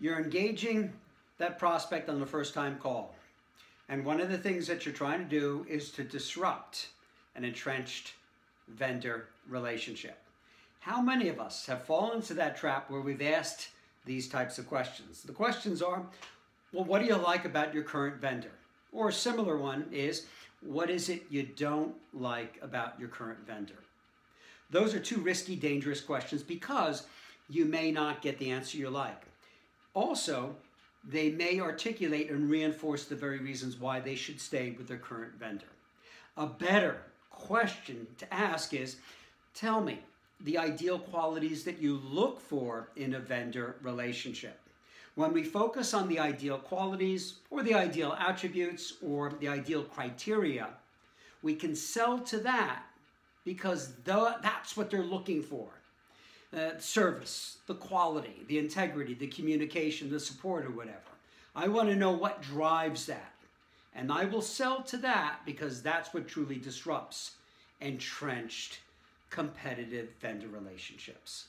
You're engaging that prospect on the first time call. And one of the things that you're trying to do is to disrupt an entrenched vendor relationship. How many of us have fallen into that trap where we've asked these types of questions? The questions are, well, what do you like about your current vendor? Or a similar one is, what is it you don't like about your current vendor? Those are two risky, dangerous questions because you may not get the answer you like. Also, they may articulate and reinforce the very reasons why they should stay with their current vendor. A better question to ask is, tell me the ideal qualities that you look for in a vendor relationship. When we focus on the ideal qualities or the ideal attributes or the ideal criteria, we can sell to that because that's what they're looking for. Uh, service, the quality, the integrity, the communication, the support, or whatever. I want to know what drives that. And I will sell to that because that's what truly disrupts entrenched competitive vendor relationships.